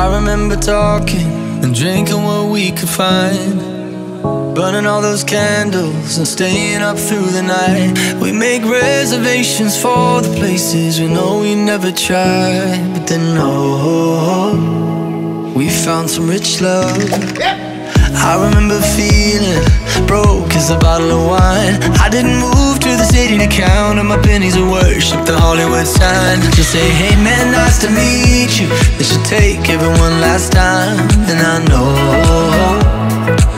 I remember talking and drinking what we could find. Burning all those candles and staying up through the night. We make reservations for the places we know we never tried. But then, oh, we found some rich love. I remember feeling broke as a bottle of wine. I didn't move to the city to count on my pennies of worship the Hollywood sign. Just say, hey man, nice to meet you. They should take everyone last time. And I know,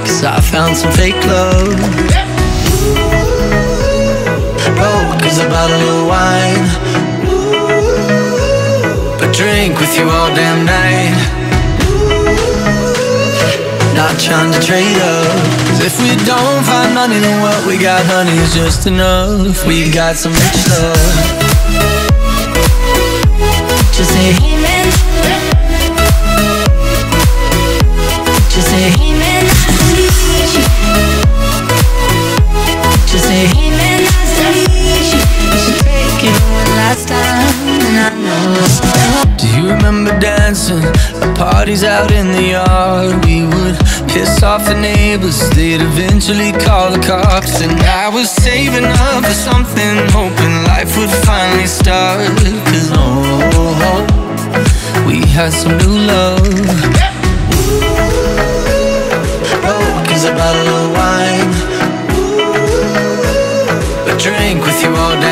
cause I found some fake love. Oh, Broke as a bottle of wine. But drink with you all damn night. Not trying to trade up. Cause if we don't find money, then what we got, honey, is just enough. We got some rich love. Just say, hey man. Just say, hey you. Just say, hey man, should take it one last time, and I know. Do you remember dancing parties out in the yard? We would piss off the neighbors, they'd eventually call the cops. And I was saving up for something, hoping life would finally start. Cause oh, we had some new love. A bottle of wine. But drink with you all damn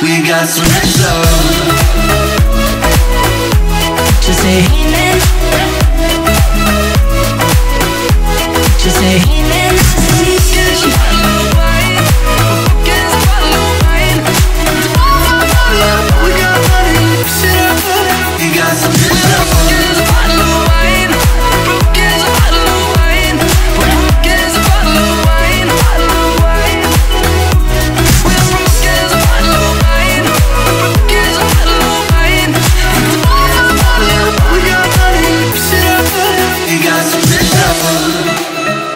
We got love. Just say, hey love.